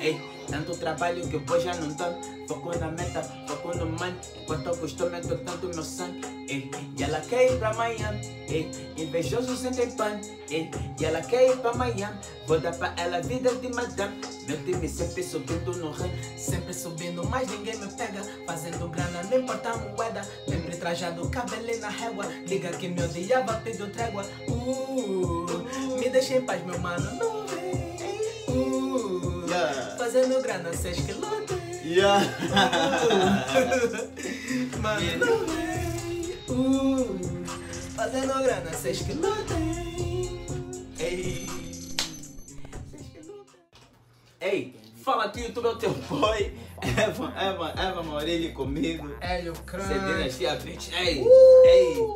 Ei, tanto trabalho que eu já não tô. Foco na meta, foco no money. Enquanto eu costumo, tô tanto meu sangue. Ei, e ela quer ir pra Miami. Ei, invejoso sentem pan. Ei, e ela quer ir pra Miami. Vou dar pra ela vida de madame. Meu time sempre subindo no rei. Sempre subindo, mas ninguém me pega. Fazendo grana, não importa a moeda. Sempre trajado, cabelo na régua. Liga que meu diabo pediu trégua. Uh, me deixa em paz, meu mano. Yeah. Fazendo grana, seis quilômetros. Yeah. Mano, não vem. Uh, fazendo grana, seis quilômetros. Ei. Ei, fala aqui, YouTube é o teu boy. Eva, Eva, Eva Maurílio comigo. Hélio Você Crânio. dinastia bitch. Ei, Uh!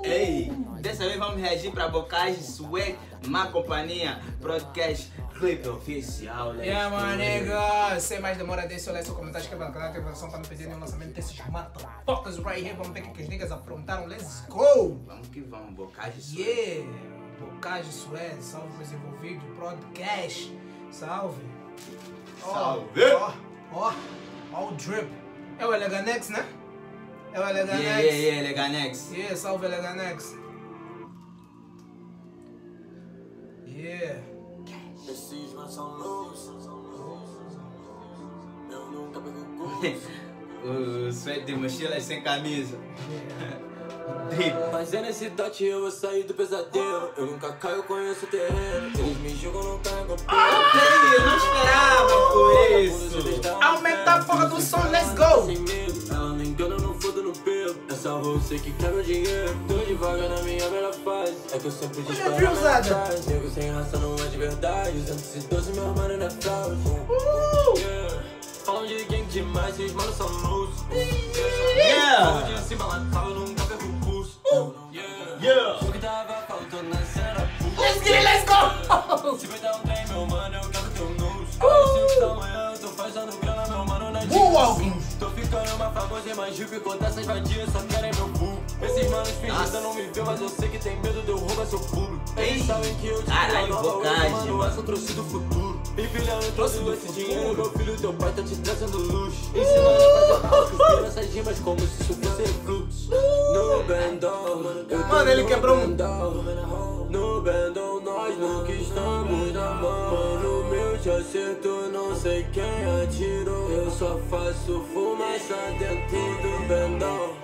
ei, ei. Dessa vez vamos reagir pra Bocage, Swag, Má Companhia, Broadcast, clipe oficial. let's Yeah, my nigga. Sem mais demora, deixa o like, seu comentário, escreva no canal, ativa a para não perder nenhum lançamento desses motherfuckers right here. Vamos ver o que as niggas aprontaram. Let's go! Vamos que vamos, Bocage, Swag. Yeah! Bocage Suez, salve meus envolvidos. Podcast, salve. Salve. Ó, ó, ó o drip. É o Eleganex, né? É o Eleganex. Yeah, yeah, yeah, Leganex. Yeah, salve Eleganex. Yeah. Esses mãos são luz. Eu nunca pego curso. o Swag de mochila sem camisa. Mas é nesse touch eu vou sair do pesadelo. Eu nunca caio, eu conheço o terreno. Eles me julgam, não carregam Ei, eu não esperava por isso. Aumenta a porra do som, let's go! Ela não engana, não no pelo. Essa você que quer meu dinheiro. Tô devagar na minha melhor fase. É que eu sempre disparo na Zada? trás. Nego sem raça não é de verdade. Os 112 meu mano não é fraude. Uh! Yeah. Falam de gang demais, esses manos são luz. Yeah. De cima lá tava, eu nunca perco o. Yeah. Yeah. O que tava faltando na cena. Let's get it, let's go! Se vai dar um trem, meu mano, eu quero teu. Uh! eu tô fazendo grana, meu mano, mais famoso e mais rico enquanto essas vadias só querem meu cu. Esses manos fingindo não me ver, mas eu sei que tem medo de eu roubar seu público. Eles sabem que eu te Caralho, nova hoje, Bocage, mano, essa eu trouxe do futuro. Empilhando Trouxe todo do esse dinheiro, meu filho, teu pai tá te trazendo luxo. Ensinando a fazer essas rimas como se isso fosse fluxo. No bendão, mano, eu ele quebrou um-. No bendão, nós nunca estamos. Meu te acerto, não sei quem atirou. Eu só faço fumaça dentro do bendão.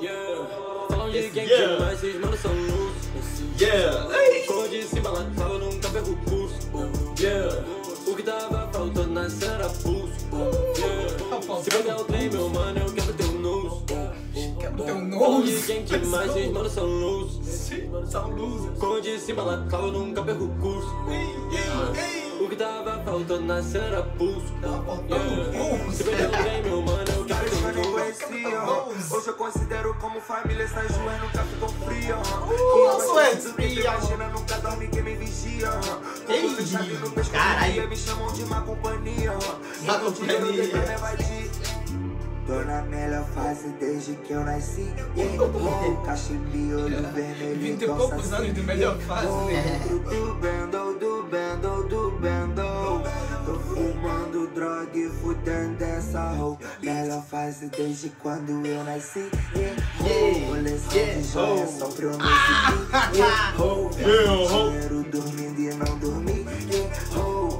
Yeah. Falam de quem Yeah. demais, esses manos são luz. Yeah. Cor de cima lá tava, nunca perco o. Yeah. O que tava faltando na cena era pulso. Yeah. Se pegar o trem, meu mano, eu quero teu nose. Quero teu Falam de nose. quem demais, esses manos são luz. São luzes. Cor de cima lá tava, nunca perco o curso. Que faltando na cena pulso. Yeah. Se pegar o trem, meu mano, eu quero teu Eu conhecia. Hoje eu considero como família, essas ruas nunca ficam frias. Uh, Suez, fria. Imagina, nunca dorme quem me vigia. Ei, caralho. me chamam de má companhia. Má companhia. que. Tô na melhor fase desde que eu nasci. Yeah. Oh, cachimbo, olho vermelho. Vinte e calça poucos anos de melhor fase. Oh, Do bendo, do bendo, do bendo. Tô fumando droga e fudendo essa hoe. Melhor fase desde quando eu nasci. Yeah. Oh, coleção de joias só pra eu não seguir. Yeah. Oh, dinheiro dormindo e não dormir. Yeah. Oh,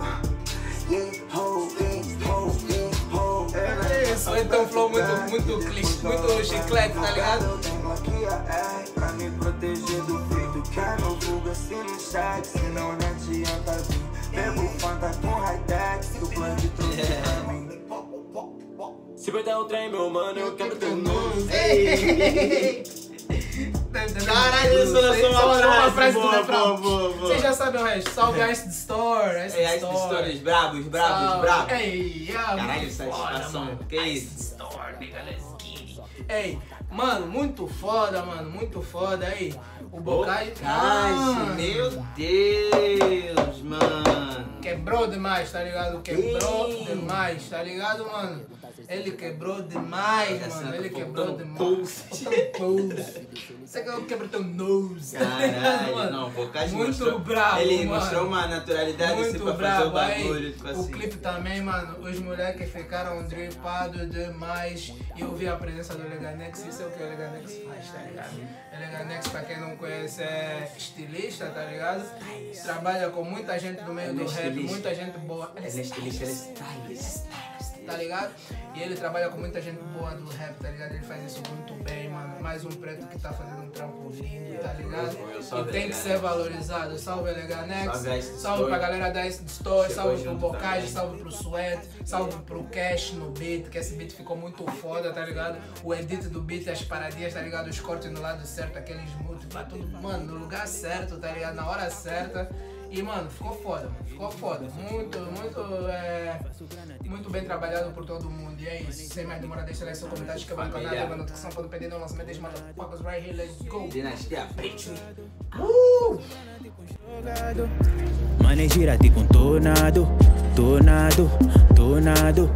yeah. Oh, yeah. Oh, yeah. Oh, É isso, então flow muito, muito clichê, muito chiclete, tá ligado? Eu tenho aqui a R pra me proteger do frio do que é meu vulgo assim no chat, senão não adianta vir. Bebo Fanta com high-tech, que o plano trouxe pra mim. Se vai dar o trem, meu mano, eu quero teu nose. Caralho, isso lançou uma frase do boa, refrão. boa, boa, boa. Vocês já sabem o resto. Salve Ice the Store, Ice the as Store. brabos, Salve. brabos. Ei, yeah, Caralho, satisfação. Que Ice isso? the Store, nigga, let's get it. Ei, mano, muito foda, mano, muito foda. Aí, o Bocage... Bocage, Mano, meu Deus, mano. Quebrou demais, tá ligado? Quebrou demais, tá ligado, mano? Ele quebrou demais, Essa mano. Ele quebrou demais. pulse. Você que eu quebro teu nose. Caralho, Mano, não, o Bocage Muito mostrou, bravo, ele mano. mostrou uma naturalidade assim Muito pra fazer o bravo, bagulho, tipo O assim. clipe também, mano, os moleques ficaram dripados demais. E eu vi a presença do Leganex, é o que o Leganex faz, tá ligado? O Leganex, pra quem não conhece, é estilista, tá ligado? Trabalha com muita gente do meio é do rap, muita gente boa. Ele é estilista, ele é stylist. Tá ligado? E ele trabalha com muita gente boa do rap, tá ligado? Ele faz isso muito bem, mano. Mais um preto que tá fazendo um trampo lindo, tá ligado? E tem que ser valorizado. Salve Leganex, Salve pra galera da Ace Store, salve pro Bocage, salve pro Sweat, salve pro Cash no beat, que esse beat ficou muito foda, tá ligado? O edit do beat, as paradinhas, tá ligado? Os cortes no lado certo, aqueles multi, pra tudo, mano, no lugar certo, tá ligado? Na hora certa. E, mano, ficou foda, mano. Ficou foda. Muito, muito, é, muito bem trabalhado por todo mundo. E é isso. Sem mais demora, deixa lá seu comentário, inscreva no canal, Família. ativa a notificação para não perder o lançamento das motherfuckers right here. Let's go! Dinastia Preto. Mano, gira-te com tornado, tornado, tornado.